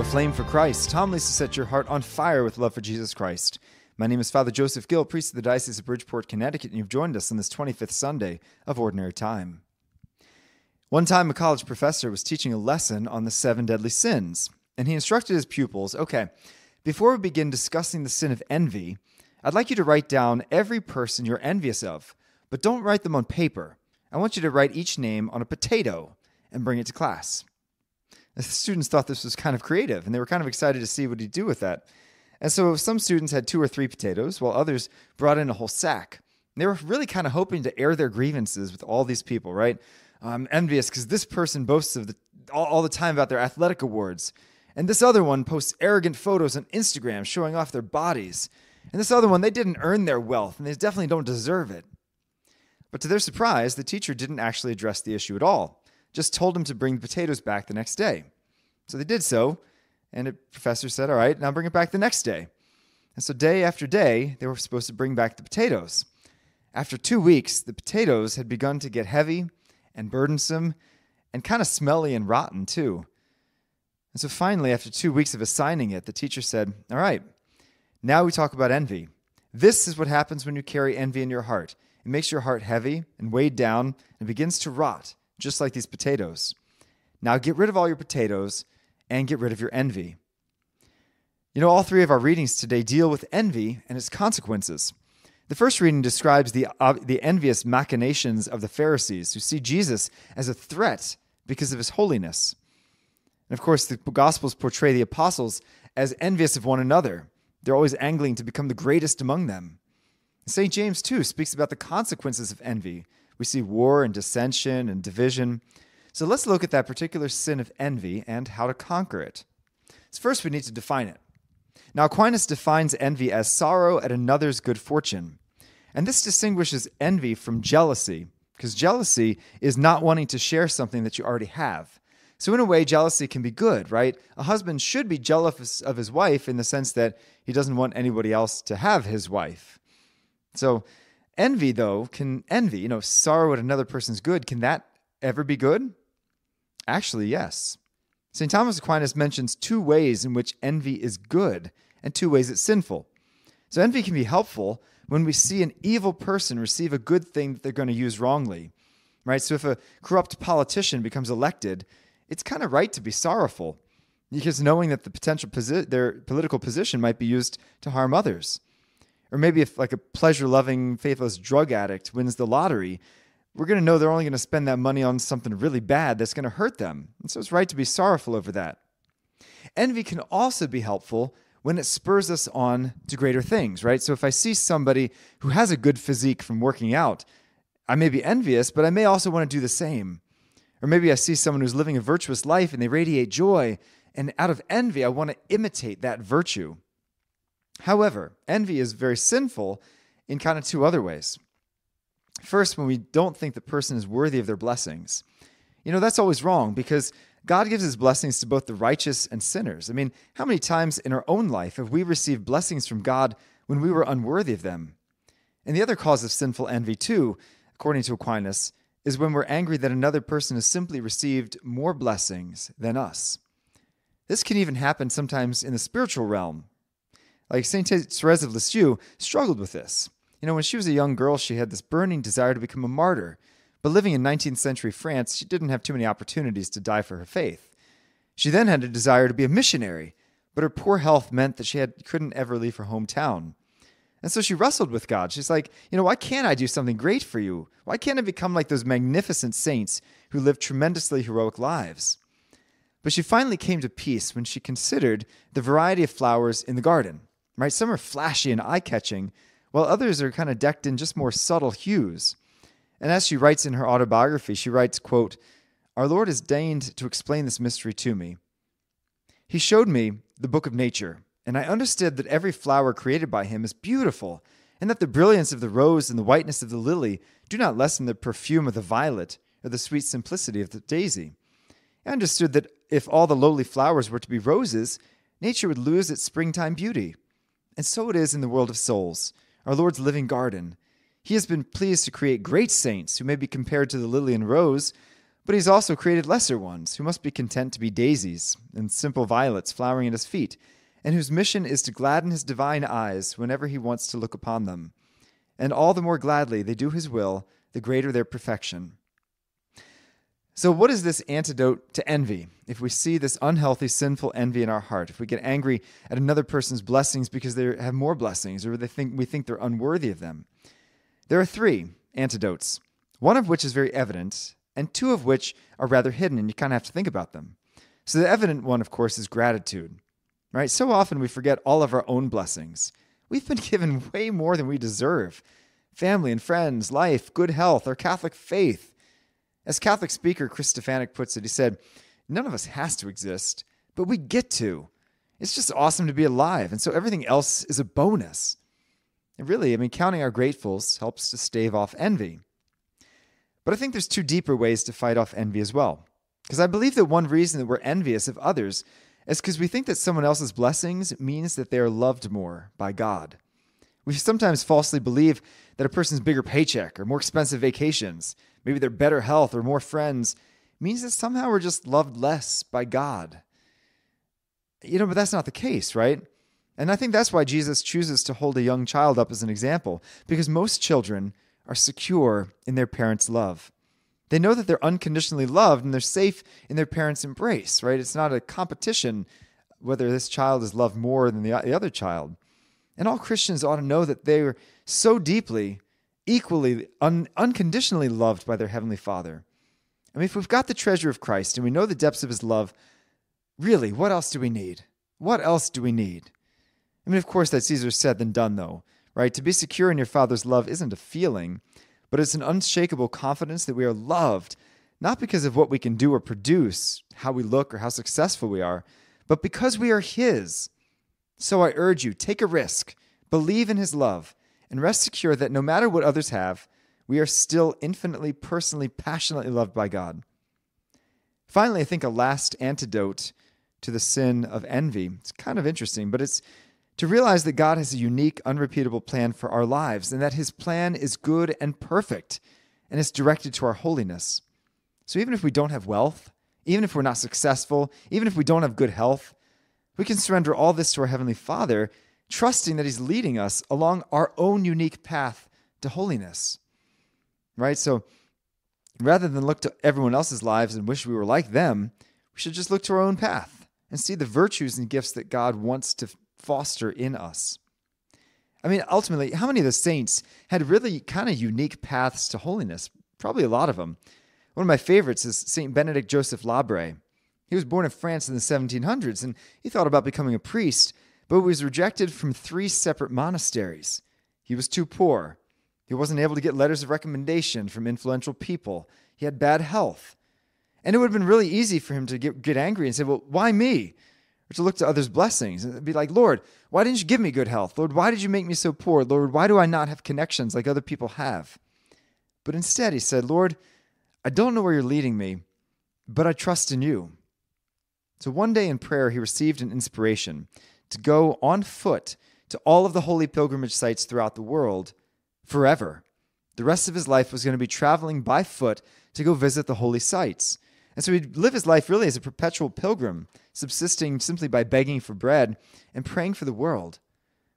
Aflame for Christ. Tom to set your heart on fire with love for Jesus Christ. My name is Father Joseph Gill, priest of the Diocese of Bridgeport, Connecticut, and you've joined us on this 25th Sunday of Ordinary Time. One time, a college professor was teaching a lesson on the seven deadly sins, and he instructed his pupils okay, before we begin discussing the sin of envy, I'd like you to write down every person you're envious of, but don't write them on paper. I want you to write each name on a potato and bring it to class. The students thought this was kind of creative, and they were kind of excited to see what he'd do with that. And so some students had two or three potatoes, while others brought in a whole sack. And they were really kind of hoping to air their grievances with all these people, right? I'm envious because this person boasts of the, all, all the time about their athletic awards. And this other one posts arrogant photos on Instagram showing off their bodies. And this other one, they didn't earn their wealth and they definitely don't deserve it. But to their surprise, the teacher didn't actually address the issue at all, just told them to bring the potatoes back the next day. So they did so, and the professor said, All right, now bring it back the next day. And so day after day, they were supposed to bring back the potatoes. After two weeks, the potatoes had begun to get heavy and burdensome and kind of smelly and rotten, too. And so finally, after two weeks of assigning it, the teacher said, All right, now we talk about envy. This is what happens when you carry envy in your heart. It makes your heart heavy and weighed down and begins to rot, just like these potatoes. Now get rid of all your potatoes and get rid of your envy. You know, all three of our readings today deal with envy and its consequences. The first reading describes the, uh, the envious machinations of the Pharisees who see Jesus as a threat because of his holiness. And of course, the Gospels portray the apostles as envious of one another. They're always angling to become the greatest among them. St. James, too, speaks about the consequences of envy. We see war and dissension and division. So let's look at that particular sin of envy and how to conquer it. So first, we need to define it. Now, Aquinas defines envy as sorrow at another's good fortune. And this distinguishes envy from jealousy, because jealousy is not wanting to share something that you already have. So, in a way, jealousy can be good, right? A husband should be jealous of his wife in the sense that he doesn't want anybody else to have his wife. So, envy, though, can envy, you know, sorrow at another person's good, can that ever be good? Actually, yes. St. Thomas Aquinas mentions two ways in which envy is good and two ways it's sinful. So, envy can be helpful when we see an evil person receive a good thing that they're going to use wrongly, right? So, if a corrupt politician becomes elected, it's kind of right to be sorrowful because knowing that the potential posi- their political position might be used to harm others. Or maybe if like a pleasure-loving, faithless drug addict wins the lottery, we're going to know they're only going to spend that money on something really bad that's going to hurt them. And so it's right to be sorrowful over that. Envy can also be helpful when it spurs us on to greater things, right? So if I see somebody who has a good physique from working out, I may be envious, but I may also want to do the same. Or maybe I see someone who's living a virtuous life and they radiate joy, and out of envy, I want to imitate that virtue. However, envy is very sinful in kind of two other ways. First, when we don't think the person is worthy of their blessings. You know, that's always wrong because God gives his blessings to both the righteous and sinners. I mean, how many times in our own life have we received blessings from God when we were unworthy of them? And the other cause of sinful envy, too, according to Aquinas, is when we're angry that another person has simply received more blessings than us. This can even happen sometimes in the spiritual realm. Like St. Therese of Lisieux struggled with this. You know, when she was a young girl, she had this burning desire to become a martyr. But living in 19th century France, she didn't have too many opportunities to die for her faith. She then had a desire to be a missionary, but her poor health meant that she had, couldn't ever leave her hometown. And so she wrestled with God. She's like, you know, why can't I do something great for you? Why can't I become like those magnificent saints who lived tremendously heroic lives? But she finally came to peace when she considered the variety of flowers in the garden. Right? Some are flashy and eye catching, while others are kind of decked in just more subtle hues. And as she writes in her autobiography, she writes, quote, Our Lord has deigned to explain this mystery to me. He showed me the book of nature, and I understood that every flower created by him is beautiful, and that the brilliance of the rose and the whiteness of the lily do not lessen the perfume of the violet or the sweet simplicity of the daisy. I understood that if all the lowly flowers were to be roses, nature would lose its springtime beauty. And so it is in the world of souls our Lord's living garden. He has been pleased to create great saints who may be compared to the lily and rose, But he's also created lesser ones who must be content to be daisies and simple violets flowering at his feet, and whose mission is to gladden his divine eyes whenever he wants to look upon them. And all the more gladly they do his will, the greater their perfection. So, what is this antidote to envy? If we see this unhealthy, sinful envy in our heart, if we get angry at another person's blessings because they have more blessings, or they think we think they're unworthy of them, there are three antidotes. One of which is very evident, and two of which are rather hidden, and you kind of have to think about them. So, the evident one, of course, is gratitude. Right? So often we forget all of our own blessings. We've been given way more than we deserve family and friends, life, good health, our Catholic faith as Catholic speaker Chris Stefanick puts it, he said, None of us has to exist, but we get to. It's just awesome to be alive, and so everything else is a bonus. And really, I mean, counting our gratefuls helps to stave off envy. But I think there's two deeper ways to fight off envy as well. Because I believe that one reason that we're envious of others is because we think that someone else's blessings means that they are loved more by God. We sometimes falsely believe that a person's bigger paycheck or more expensive vacations maybe their better health or more friends, means that somehow we're just loved less by God. You know, but that's not the case, right? And I think that's why Jesus chooses to hold a young child up as an example, because most children are secure in their parents' love. They know that they're unconditionally loved and they're safe in their parents' embrace, right? It's not a competition whether this child is loved more than the, other child. And all Christians ought to know that they are so deeply equally, un- unconditionally loved by their Heavenly Father. I mean, if we've got the treasure of Christ and we know the depths of His love, really, what else do we need? What else do we need? I mean, of course, that's easier said than done, though, right? To be secure in your Father's love isn't a feeling, but it's an unshakable confidence that we are loved, not because of what we can do or produce, how we look, or how successful we are, but because we are His. So I urge you, take a risk, believe in His love, and rest secure that no matter what others have, we are still infinitely, personally, passionately loved by God. Finally, I think a last antidote to the sin of envy. It's kind of interesting, but it's to realize that God has a unique, unrepeatable plan for our lives and that his plan is good and perfect and is directed to our holiness. So even if we don't have wealth, even if we're not successful, even if we don't have good health, we can surrender all this to our Heavenly Father trusting that He's leading us along our own unique path to holiness. Right? So rather than look to everyone else's lives and wish we were like them, we should just look to our own path and see the virtues and gifts that God wants to foster in us. I mean, ultimately, how many of the saints had really kind of unique paths to holiness? Probably a lot of them. One of my favorites is St. Benedict Joseph Labre. He was born in France in the 1700s and he thought about becoming a priest, but was rejected from three separate monasteries. He was too poor. He wasn't able to get letters of recommendation from influential people. He had bad health. And it would have been really easy for him to get, get angry and say, Well, why me? Or to look to others' blessings and be like, Lord, why didn't you give me good health? Lord, why did you make me so poor? Lord, why do I not have connections like other people have? But instead, he said, Lord, I don't know where you're leading me, but I trust in you. So one day in prayer, he received an inspiration to go on foot to all of the holy pilgrimage sites throughout the world forever. The rest of his life was going to be traveling by foot to go visit the holy sites. And so he'd live his life really as a perpetual pilgrim, subsisting simply by begging for bread and praying for the world.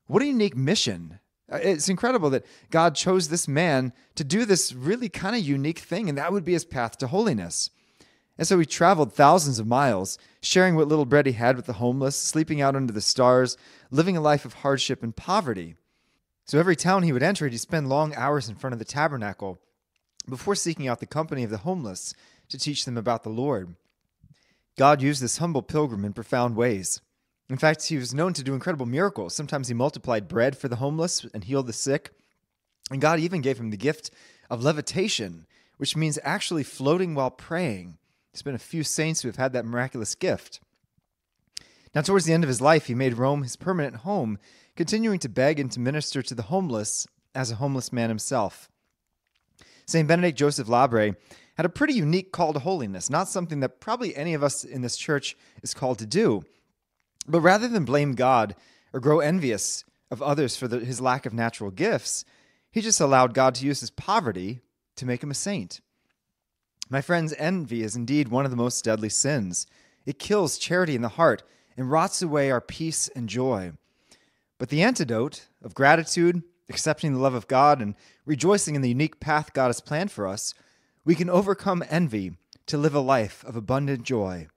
What a unique mission. Uh, it's incredible that God chose this man to do this really kind of unique thing, and that would be his path to holiness. And so he traveled thousands of miles, sharing what little bread he had with the homeless, sleeping out under the stars, living a life of hardship and poverty. So every town he would enter, he'd spend long hours in front of the tabernacle before seeking out the company of the homeless to teach them about the Lord. God used this humble pilgrim in profound ways. In fact, he was known to do incredible miracles. Sometimes he multiplied bread for the homeless and healed the sick. And God even gave him the gift of levitation, which means actually floating while praying. There's been a few saints who have had that miraculous gift. Now, towards the end of his life, he made Rome his permanent home, continuing to beg and to minister to the homeless as a homeless man himself. St. Benedict Joseph Labre had a pretty unique call to holiness, not something that probably any of us in this church is called to do. But rather than blame God or grow envious of others for the, his lack of natural gifts, he just allowed God to use his poverty to make him a saint. My friends, envy is indeed one of the most deadly sins. It kills charity in the heart and rots away our peace and joy. But the antidote of gratitude, accepting the love of God, and rejoicing in the unique path God has planned for us, we can overcome envy to live a life of abundant joy